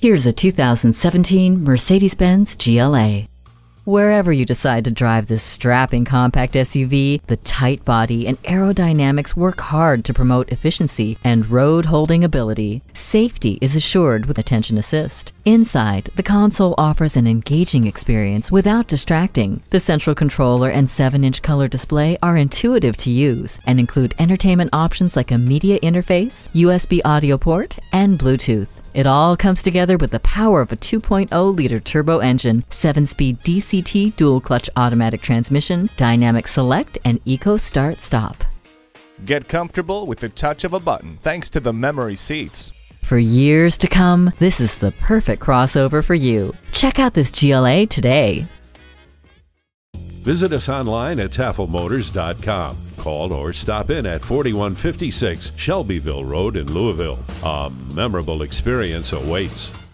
Here's a 2017 Mercedes-Benz GLA. Wherever you decide to drive this strapping compact SUV, the tight body and aerodynamics work hard to promote efficiency and road holding ability. Safety is assured with attention assist. Inside, the console offers an engaging experience without distracting. The central controller and 7 inch color display are intuitive to use and include entertainment options like a media interface, USB audio port, and Bluetooth. It all comes together with the power of a 2.0 liter turbo engine, 7 speed DCT dual clutch automatic transmission, dynamic select, and eco start stop. Get comfortable with the touch of a button thanks to the memory seats. For years to come, this is the perfect crossover for you. Check out this GLA today. Visit us online at tafelmotors.com. Call or stop in at 4156 Shelbyville Road in Louisville. A memorable experience awaits.